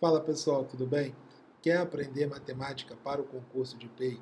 Fala pessoal, tudo bem? Quer aprender matemática para o concurso de PEI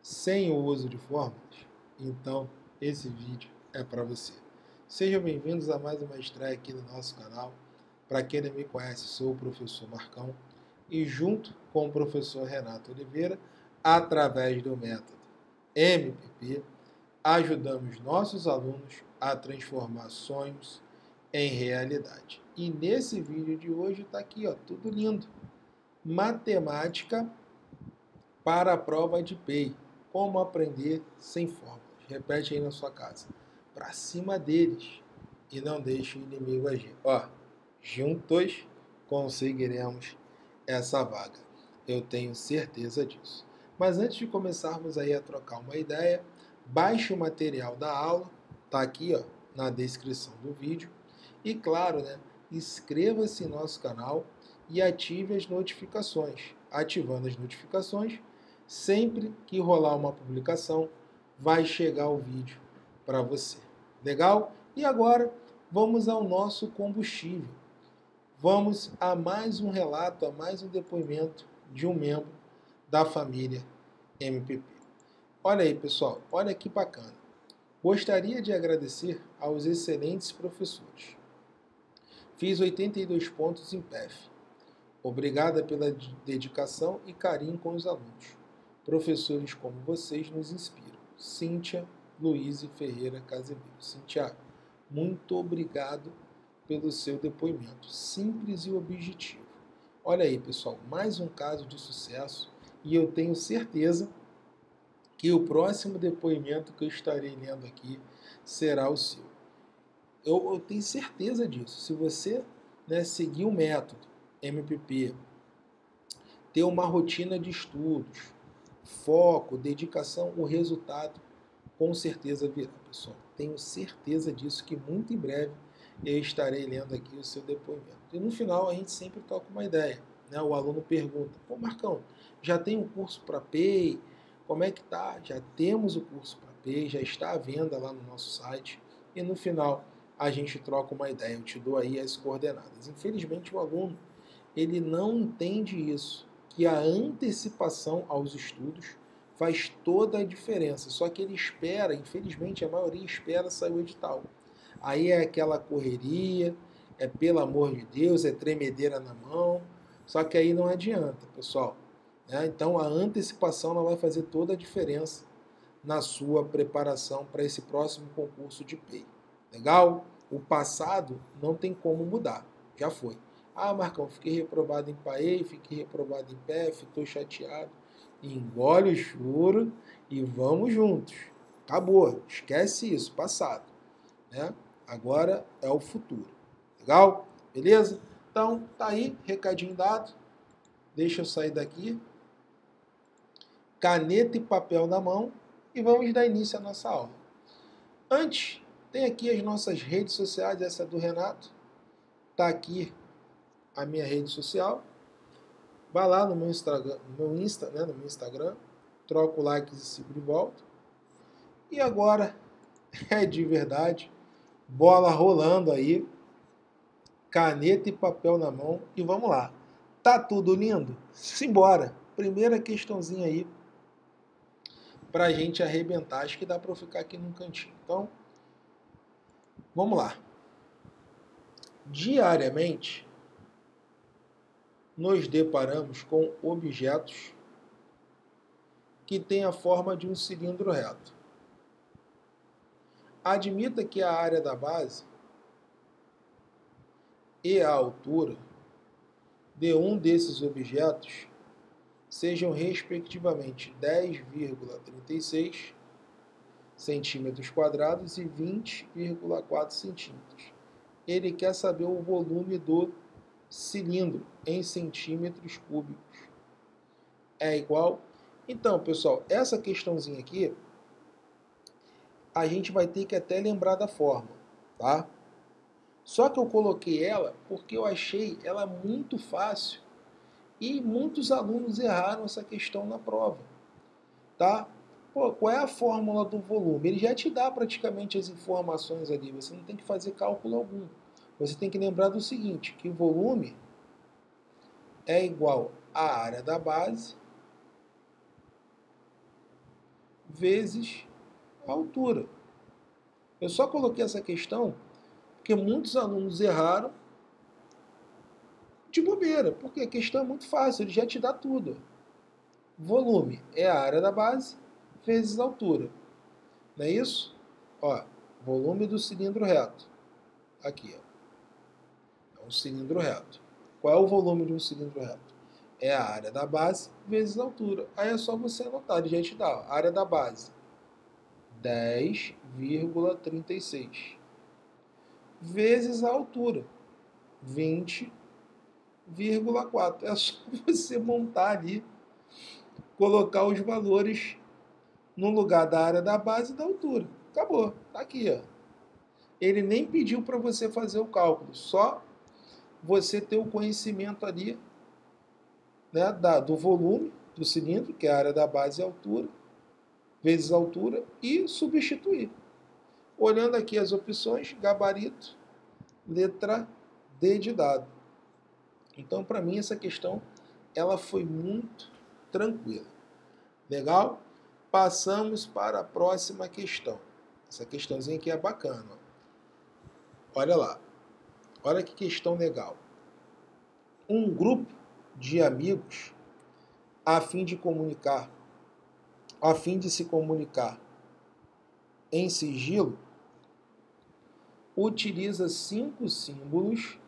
sem o uso de fórmulas? Então esse vídeo é para você. Sejam bem-vindos a mais uma estreia aqui no nosso canal. Para quem não me conhece, sou o professor Marcão e junto com o professor Renato Oliveira, através do método MPP, ajudamos nossos alunos a transformar sonhos em realidade. E nesse vídeo de hoje está aqui, ó, tudo lindo. Matemática para a prova de PEI. Como aprender sem fórmulas. Repete aí na sua casa. Para cima deles e não deixe o inimigo agir. Ó, juntos conseguiremos essa vaga. Eu tenho certeza disso. Mas antes de começarmos aí a trocar uma ideia, baixe o material da aula, tá aqui, ó, na descrição do vídeo. E claro, né, inscreva-se em nosso canal e ative as notificações. Ativando as notificações, sempre que rolar uma publicação, vai chegar o vídeo para você. Legal? E agora vamos ao nosso combustível. Vamos a mais um relato, a mais um depoimento de um membro da família MPP. Olha aí, pessoal, olha que bacana. Gostaria de agradecer aos excelentes professores Fiz 82 pontos em PEF. Obrigada pela dedicação e carinho com os alunos. Professores como vocês nos inspiram. Cíntia Luiz Ferreira Casemiro. Cíntia, muito obrigado pelo seu depoimento. Simples e objetivo. Olha aí, pessoal, mais um caso de sucesso e eu tenho certeza que o próximo depoimento que eu estarei lendo aqui será o seu. Eu, eu tenho certeza disso. Se você né, seguir o método MPP, ter uma rotina de estudos, foco, dedicação, o resultado com certeza virá, pessoal. Tenho certeza disso que muito em breve eu estarei lendo aqui o seu depoimento. E no final a gente sempre toca uma ideia. Né? O aluno pergunta, pô Marcão, já tem um curso para PEI? Como é que tá? Já temos o curso para PEI, já está à venda lá no nosso site. E no final a gente troca uma ideia, eu te dou aí as coordenadas. Infelizmente o aluno ele não entende isso, que a antecipação aos estudos faz toda a diferença. Só que ele espera, infelizmente a maioria espera sair o edital. Aí é aquela correria, é pelo amor de Deus, é tremedeira na mão. Só que aí não adianta, pessoal. Né? Então a antecipação ela vai fazer toda a diferença na sua preparação para esse próximo concurso de PEI. Legal? O passado não tem como mudar. Já foi. Ah, Marcão, fiquei reprovado em PAE, fiquei reprovado em PEF, estou chateado. Engole o choro e vamos juntos. Acabou. Esquece isso, passado. Né? Agora é o futuro. Legal? Beleza? Então, tá aí, recadinho dado. Deixa eu sair daqui. Caneta e papel na mão e vamos dar início à nossa aula. Antes tem aqui as nossas redes sociais, essa é do Renato. Tá aqui a minha rede social. Vai lá no meu Instagram, no meu Insta, né, no meu Instagram, troca o like e sigo de volta. E agora é de verdade, bola rolando aí, caneta e papel na mão e vamos lá. Tá tudo lindo? Simbora. Primeira questãozinha aí pra gente arrebentar. Acho que dá para ficar aqui num cantinho. Então, Vamos lá. Diariamente, nos deparamos com objetos que têm a forma de um cilindro reto. Admita que a área da base e a altura de um desses objetos sejam respectivamente 10,36 centímetros quadrados e 20,4 centímetros. Ele quer saber o volume do cilindro em centímetros cúbicos. É igual? Então, pessoal, essa questãozinha aqui, a gente vai ter que até lembrar da forma, tá? Só que eu coloquei ela porque eu achei ela muito fácil e muitos alunos erraram essa questão na prova, tá? Pô, qual é a fórmula do volume? Ele já te dá praticamente as informações ali, você não tem que fazer cálculo algum. Você tem que lembrar do seguinte, que o volume é igual à área da base vezes a altura. Eu só coloquei essa questão porque muitos alunos erraram de bobeira, porque a questão é muito fácil, ele já te dá tudo. Volume é a área da base vezes a altura. Não é isso? Ó, volume do cilindro reto. Aqui, ó. É um cilindro reto. Qual é o volume de um cilindro reto? É a área da base vezes a altura. Aí é só você anotar, ele já te dá. Ó, área da base, 10,36 vezes a altura, 20,4. É só você montar ali, colocar os valores no lugar da área da base da altura. Acabou, tá aqui, ó. Ele nem pediu para você fazer o cálculo, só você ter o conhecimento ali né, da, do volume do cilindro, que é a área da base e altura, vezes altura, e substituir. Olhando aqui as opções, gabarito, letra D de dado. Então, para mim, essa questão ela foi muito tranquila. Legal? Passamos para a próxima questão. Essa questãozinha aqui é bacana. Olha lá. Olha que questão legal. Um grupo de amigos a fim de comunicar, a fim de se comunicar em sigilo, utiliza cinco símbolos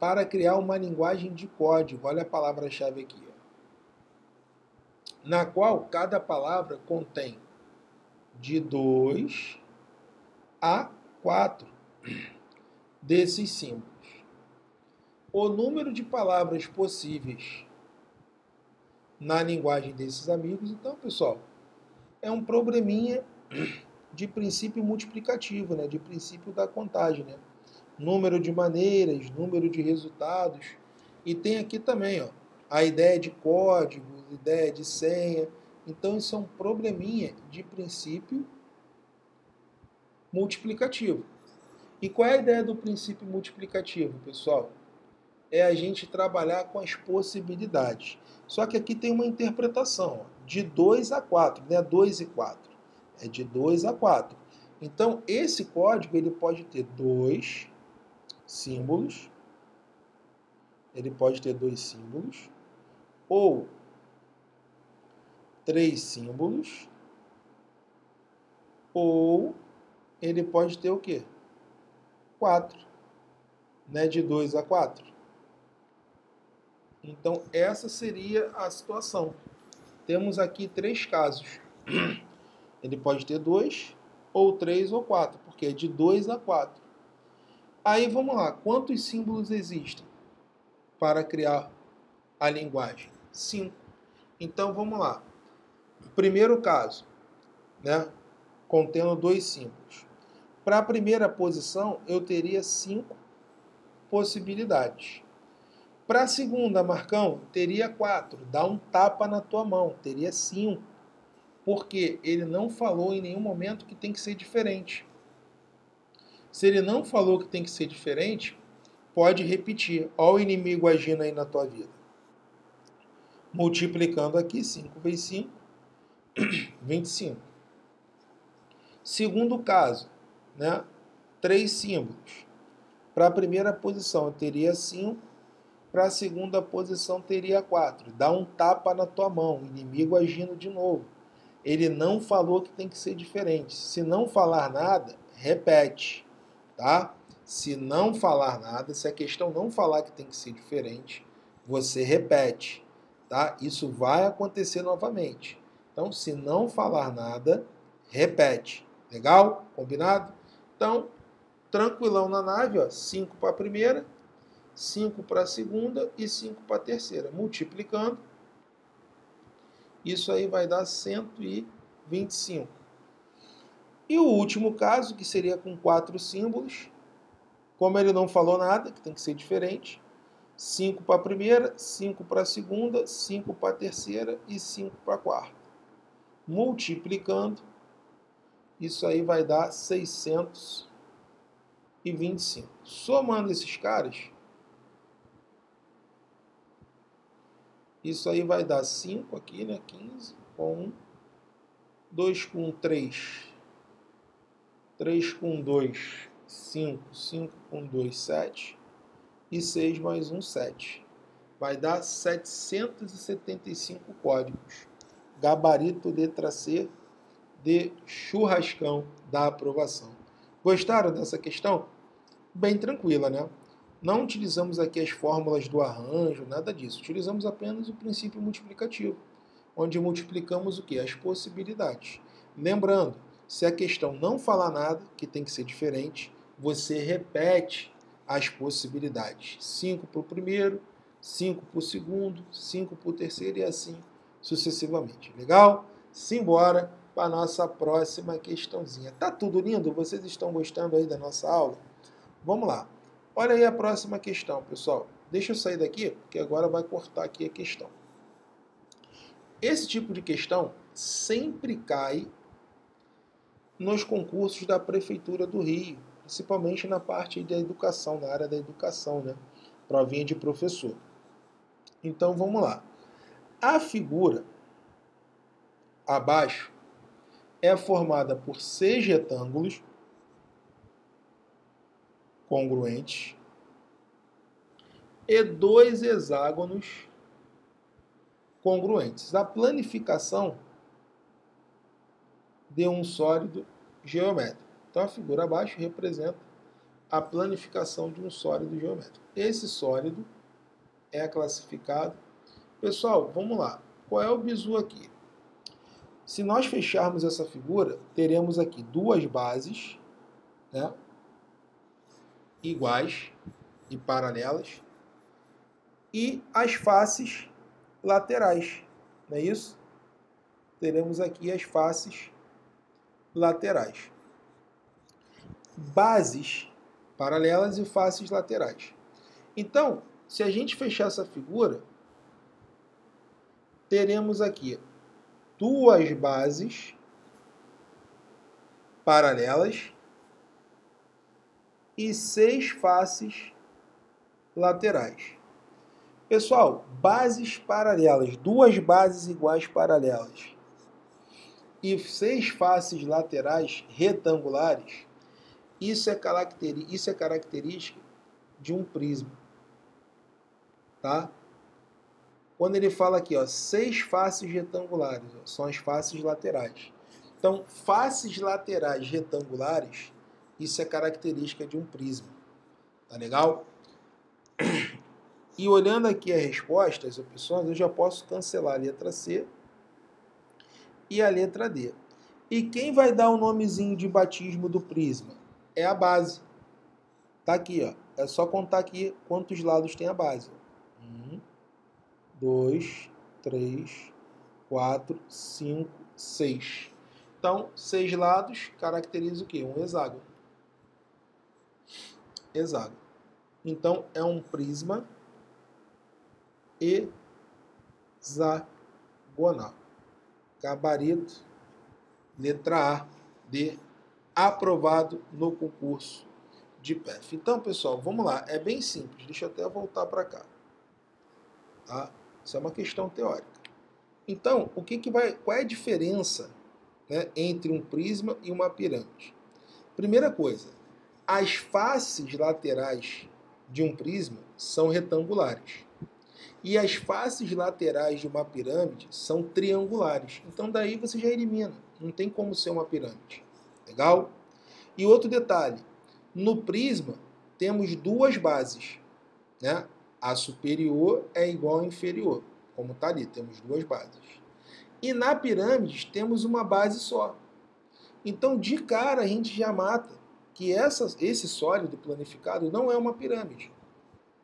para criar uma linguagem de código. Olha a palavra-chave aqui. Na qual cada palavra contém de 2 a 4 desses símbolos. O número de palavras possíveis na linguagem desses amigos, então, pessoal, é um probleminha de princípio multiplicativo, né? de princípio da contagem. Né? Número de maneiras, número de resultados. E tem aqui também ó, a ideia de código, ideia de senha. Então, isso é um probleminha de princípio multiplicativo. E qual é a ideia do princípio multiplicativo, pessoal? É a gente trabalhar com as possibilidades. Só que aqui tem uma interpretação, ó, de 2 a 4, né? 2 e 4 é de 2 a 4. Então, esse código ele pode ter dois símbolos, ele pode ter dois símbolos, ou três símbolos, ou ele pode ter o quê? 4, né? de 2 a 4. Então, essa seria a situação. Temos aqui três casos. Ele pode ter dois, ou três, ou quatro, porque é de dois a quatro. Aí vamos lá, quantos símbolos existem para criar a linguagem? Cinco. Então vamos lá. Primeiro caso, né, contendo dois símbolos. Para a primeira posição, eu teria cinco possibilidades. Para a segunda, Marcão, teria quatro. Dá um tapa na tua mão, teria cinco porque ele não falou em nenhum momento que tem que ser diferente. Se ele não falou que tem que ser diferente, pode repetir. Olha o inimigo agindo aí na tua vida. Multiplicando aqui, 5 vezes 5, 25. Segundo caso, né? três símbolos. Para a primeira posição eu teria 5, para a segunda posição teria 4. Dá um tapa na tua mão, inimigo agindo de novo ele não falou que tem que ser diferente. Se não falar nada, repete, tá? Se não falar nada, se a questão não falar que tem que ser diferente, você repete, tá? Isso vai acontecer novamente. Então, se não falar nada, repete. Legal? Combinado? Então, tranquilão na nave, ó, 5 para a primeira, 5 para a segunda e 5 para a terceira. Multiplicando, isso aí vai dar 125. E o último caso, que seria com quatro símbolos, como ele não falou nada, que tem que ser diferente, 5 para a primeira, 5 para a segunda, 5 para a terceira e 5 para a quarta multiplicando, isso aí vai dar 625. Somando esses caras, isso aí vai dar 5 aqui, né? 15 com 1, 2 com 3, 3 com 2, 5, 5 com 2, 7 e 6 mais 1, 7. Vai dar 775 códigos. Gabarito letra C de churrascão da aprovação. Gostaram dessa questão? Bem tranquila, né? Não utilizamos aqui as fórmulas do arranjo, nada disso. Utilizamos apenas o princípio multiplicativo, onde multiplicamos o que? As possibilidades. Lembrando, se a questão não falar nada, que tem que ser diferente, você repete as possibilidades. 5 para o primeiro, 5 para o segundo, 5 para o terceiro e assim sucessivamente. Legal? Simbora para a nossa próxima questãozinha. Tá tudo lindo? Vocês estão gostando aí da nossa aula? Vamos lá. Olha aí a próxima questão, pessoal. Deixa eu sair daqui, porque agora vai cortar aqui a questão. Esse tipo de questão sempre cai nos concursos da Prefeitura do Rio, principalmente na parte da educação, na área da educação, né? Provinha de professor. Então vamos lá. A figura abaixo é formada por seis retângulos congruentes e dois hexágonos congruentes. A planificação de um sólido geométrico. Então a figura abaixo representa a planificação de um sólido geométrico. Esse sólido é classificado. Pessoal, vamos lá. Qual é o bizu aqui? Se nós fecharmos essa figura, teremos aqui duas bases, né? iguais e paralelas e as faces laterais, não é isso? Teremos aqui as faces laterais. Bases paralelas e faces laterais. Então, se a gente fechar essa figura, teremos aqui duas bases paralelas e seis faces laterais. Pessoal, bases paralelas, duas bases iguais paralelas e seis faces laterais retangulares, isso é, isso é característica de um prisma. Tá? Quando ele fala aqui, ó, seis faces retangulares, ó, são as faces laterais. Então, faces laterais retangulares isso é característica de um prisma. Tá legal? E olhando aqui as respostas, as opções, eu já posso cancelar a letra C e a letra D. E quem vai dar o nomezinho de batismo do prisma? É a base. Tá aqui, ó. É só contar aqui quantos lados tem a base. Um, dois, três, quatro, cinco, seis. Então, seis lados caracteriza o quê? Um hexágono hexágono. Então, é um prisma hexagonal. Gabarito, letra A, de aprovado no concurso de PEF. Então, pessoal, vamos lá. É bem simples. Deixa eu até voltar para cá. Tá? Isso é uma questão teórica. Então, o que, que vai, qual é a diferença né, entre um prisma e uma pirâmide? Primeira coisa, as faces laterais de um prisma são retangulares. E as faces laterais de uma pirâmide são triangulares. Então daí você já elimina. Não tem como ser uma pirâmide. Legal? E outro detalhe. No prisma temos duas bases. Né? A superior é igual à inferior. Como está ali, temos duas bases. E na pirâmide temos uma base só. Então de cara a gente já mata que essa, esse sólido planificado não é uma pirâmide.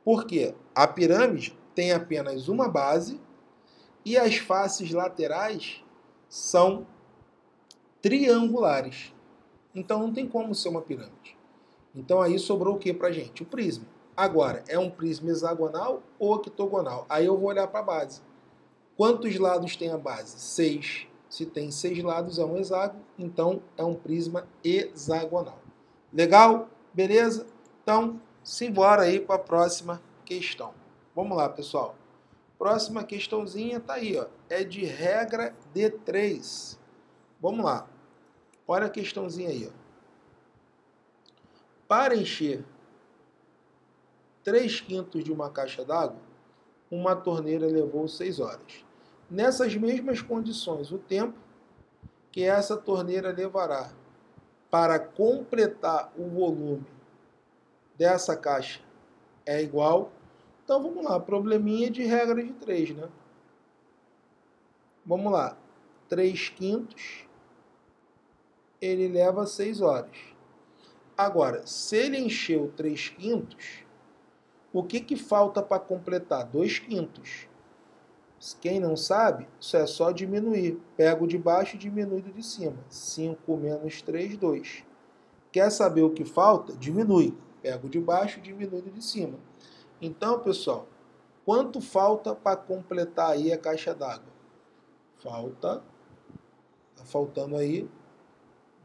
Por quê? A pirâmide tem apenas uma base e as faces laterais são triangulares. Então não tem como ser uma pirâmide. Então aí sobrou o que para gente? O prisma. Agora, é um prisma hexagonal ou octogonal? Aí eu vou olhar para a base. Quantos lados tem a base? Seis. Se tem seis lados, é um hexágono, então é um prisma hexagonal. Legal? Beleza? Então, simbora aí para a próxima questão. Vamos lá, pessoal. Próxima questãozinha tá aí, ó. É de regra D3. Vamos lá. Olha a questãozinha aí, ó. Para encher 3 quintos de uma caixa d'água, uma torneira levou 6 horas. Nessas mesmas condições, o tempo que essa torneira levará para completar o volume dessa caixa é igual. Então vamos lá, probleminha de regra de 3, né? Vamos lá, 3 quintos, ele leva 6 horas. Agora, se ele encheu 3 quintos, o que, que falta para completar? 2 quintos. Quem não sabe, isso é só diminuir. Pega o de baixo e diminui do de cima. 5 menos 3, 2. Quer saber o que falta? Diminui. Pega o de baixo e diminui do de cima. Então, pessoal, quanto falta para completar aí a caixa d'água? Falta, tá faltando aí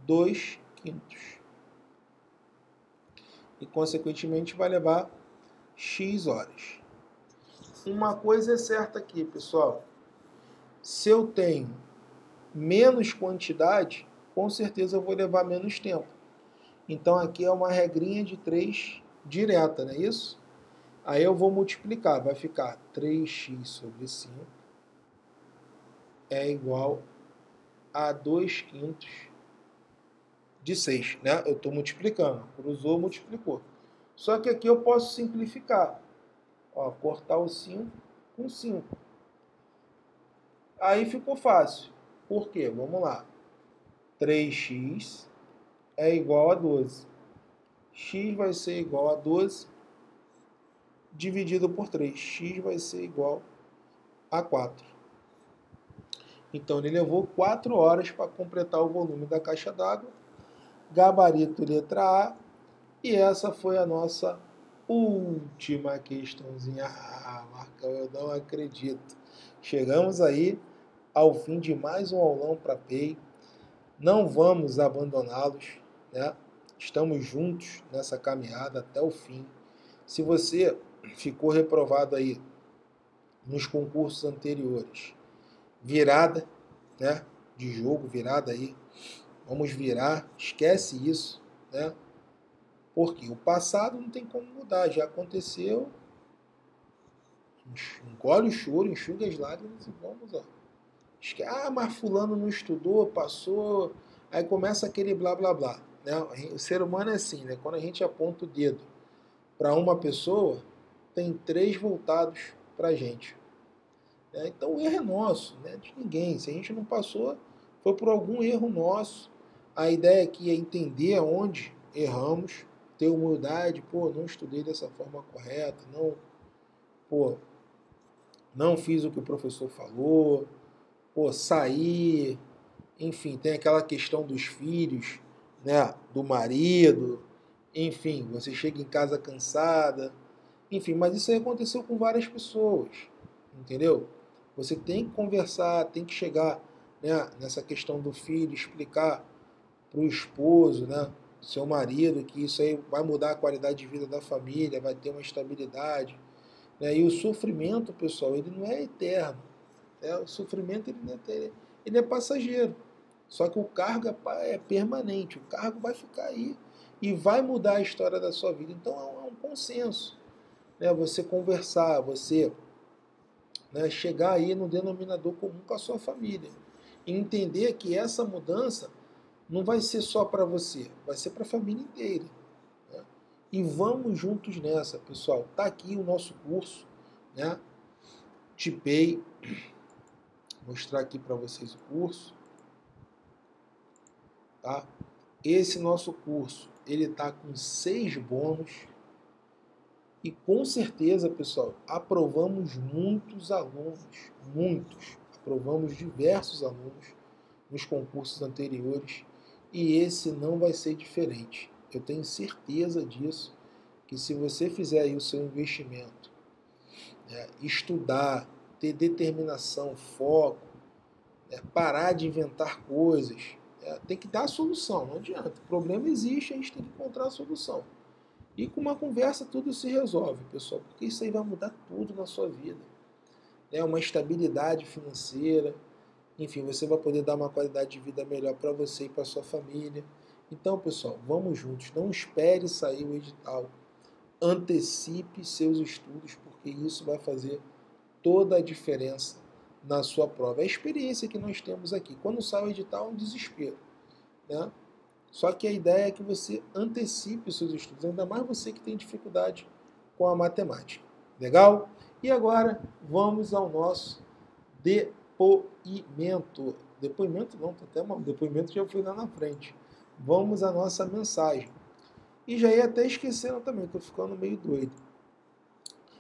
2 quintos. E, consequentemente, vai levar X horas. Uma coisa é certa aqui, pessoal. Se eu tenho menos quantidade, com certeza eu vou levar menos tempo. Então aqui é uma regrinha de 3 direta, não é isso? Aí eu vou multiplicar, vai ficar 3x sobre 5 é igual a 2 quintos de 6, né? Eu estou multiplicando, cruzou, multiplicou. Só que aqui eu posso simplificar. Ó, cortar o 5 com 5. Aí ficou fácil. Por quê? Vamos lá. 3x é igual a 12. x vai ser igual a 12 dividido por 3. x vai ser igual a 4. Então ele levou 4 horas para completar o volume da caixa d'água. Gabarito letra A. E essa foi a nossa última questãozinha. Ah, Marcão, eu não acredito. Chegamos aí ao fim de mais um aulão para PEI. Não vamos abandoná-los, né? Estamos juntos nessa caminhada até o fim. Se você ficou reprovado aí nos concursos anteriores, virada, né? De jogo, virada aí. Vamos virar, esquece isso, né? Porque o passado não tem como mudar, já aconteceu. Engole o choro, enxuga as lágrimas e vamos, ó. Ah, mas fulano não estudou, passou. Aí começa aquele blá blá blá. Né? O ser humano é assim, né? Quando a gente aponta o dedo para uma pessoa, tem três voltados para a gente. Né? Então o erro é nosso, né? de ninguém. Se a gente não passou, foi por algum erro nosso. A ideia aqui é entender aonde erramos ter humildade, pô, não estudei dessa forma correta, não, pô, não fiz o que o professor falou, pô, saí, enfim, tem aquela questão dos filhos, né, do marido, enfim, você chega em casa cansada, enfim, mas isso aí aconteceu com várias pessoas, entendeu? Você tem que conversar, tem que chegar né, nessa questão do filho, explicar para o esposo, né? Seu marido, que isso aí vai mudar a qualidade de vida da família, vai ter uma estabilidade. Né? E o sofrimento, pessoal, ele não é eterno. Né? O sofrimento ele, não é, ele é passageiro. Só que o cargo é, é permanente, o cargo vai ficar aí e vai mudar a história da sua vida. Então é um, é consenso. Né? Você conversar, você né, chegar aí no denominador comum com a sua família. E entender que essa mudança não vai ser só para você, vai ser para a família inteira. Né? E vamos juntos nessa, pessoal. Tá aqui o nosso curso, né? Tipei, mostrar aqui para vocês o curso, tá? Esse nosso curso, ele tá com seis bônus e com certeza, pessoal, aprovamos muitos alunos, muitos, aprovamos diversos alunos nos concursos anteriores e esse não vai ser diferente. Eu tenho certeza disso, que se você fizer aí o seu investimento, né, estudar, ter determinação, foco, né, parar de inventar coisas, né, tem que dar a solução, não adianta. O problema existe, a gente tem que encontrar a solução. E com uma conversa tudo se resolve, pessoal, porque isso aí vai mudar tudo na sua vida. né, uma estabilidade financeira, enfim, você vai poder dar uma qualidade de vida melhor para você e para sua família. Então, pessoal, vamos juntos. Não espere sair o edital. Antecipe seus estudos, porque isso vai fazer toda a diferença na sua prova. É a experiência que nós temos aqui. Quando sai o edital, é um desespero. Né? Só que a ideia é que você antecipe os seus estudos, ainda mais você que tem dificuldade com a matemática. Legal? E agora vamos ao nosso depoimento. Depoimento não, até uma, depoimento já fui lá na frente. Vamos à nossa mensagem. E já ia até esquecendo também, estou ficando meio doido.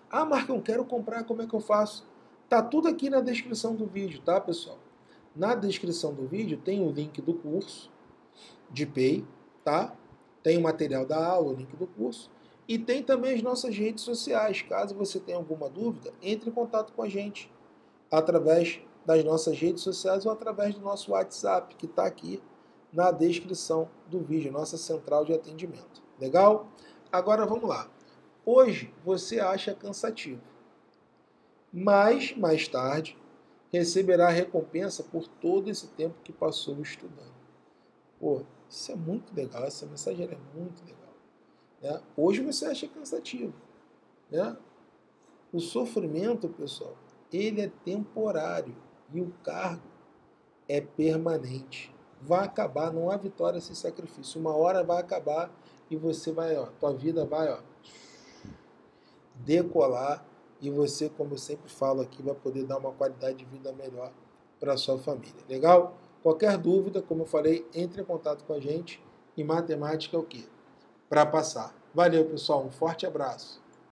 Ah, Marcão, quero comprar, como é que eu faço? Tá tudo aqui na descrição do vídeo, tá, pessoal? Na descrição do vídeo tem o link do curso de Pay, tá? Tem o material da aula, o link do curso. E tem também as nossas redes sociais. Caso você tenha alguma dúvida, entre em contato com a gente através das nossas redes sociais ou através do nosso WhatsApp, que está aqui na descrição do vídeo, nossa central de atendimento. Legal? Agora vamos lá. Hoje você acha cansativo, mas mais tarde receberá recompensa por todo esse tempo que passou estudando. Pô, isso é muito legal, essa mensagem é muito legal. Né? Hoje você acha cansativo. Né? O sofrimento, pessoal, ele é temporário e o cargo é permanente. Vai acabar, não há vitória sem sacrifício. Uma hora vai acabar e você vai, ó, tua vida vai, ó, decolar e você, como eu sempre falo aqui, vai poder dar uma qualidade de vida melhor para sua família. Legal? Qualquer dúvida, como eu falei, entre em contato com a gente. E matemática é o quê? Para passar. Valeu, pessoal. Um forte abraço.